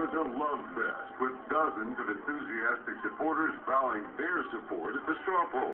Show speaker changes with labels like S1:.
S1: was a love fest with dozens of enthusiastic supporters vowing their support at the straw poll.